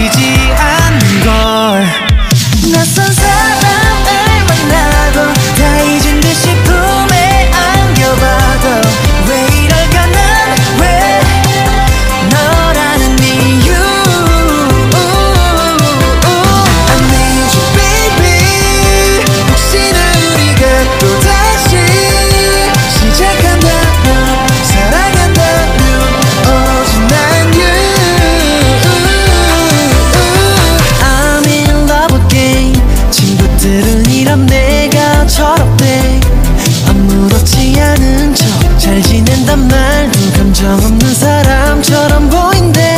奇迹。 괜찮은 척 잘 지낸단 말로 감정 없는 사람처럼 보인대.